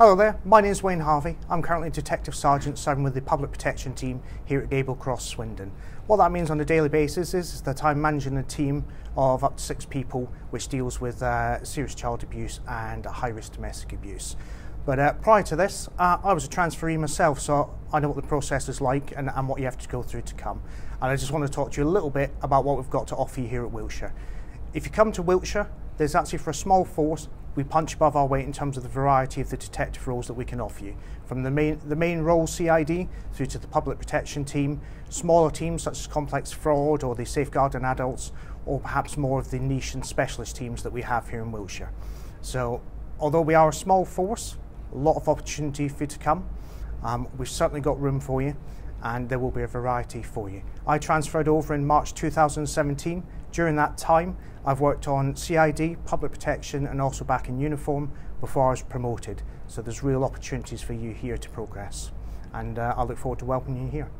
Hello there, my name is Wayne Harvey. I'm currently Detective Sergeant serving with the Public Protection Team here at Gable Cross, Swindon. What that means on a daily basis is that I'm managing a team of up to six people which deals with uh, serious child abuse and high risk domestic abuse. But uh, prior to this, uh, I was a transferee myself, so I know what the process is like and, and what you have to go through to come. And I just want to talk to you a little bit about what we've got to offer you here at Wiltshire. If you come to Wiltshire, there's actually for a small force, we punch above our weight in terms of the variety of the detective roles that we can offer you. From the main, the main role CID through to the public protection team, smaller teams such as complex fraud or the safeguarding adults, or perhaps more of the niche and specialist teams that we have here in Wiltshire. So although we are a small force, a lot of opportunity for you to come. Um, we've certainly got room for you and there will be a variety for you. I transferred over in March 2017. During that time, I've worked on CID, public protection, and also back in uniform before I was promoted. So there's real opportunities for you here to progress. And uh, I look forward to welcoming you here.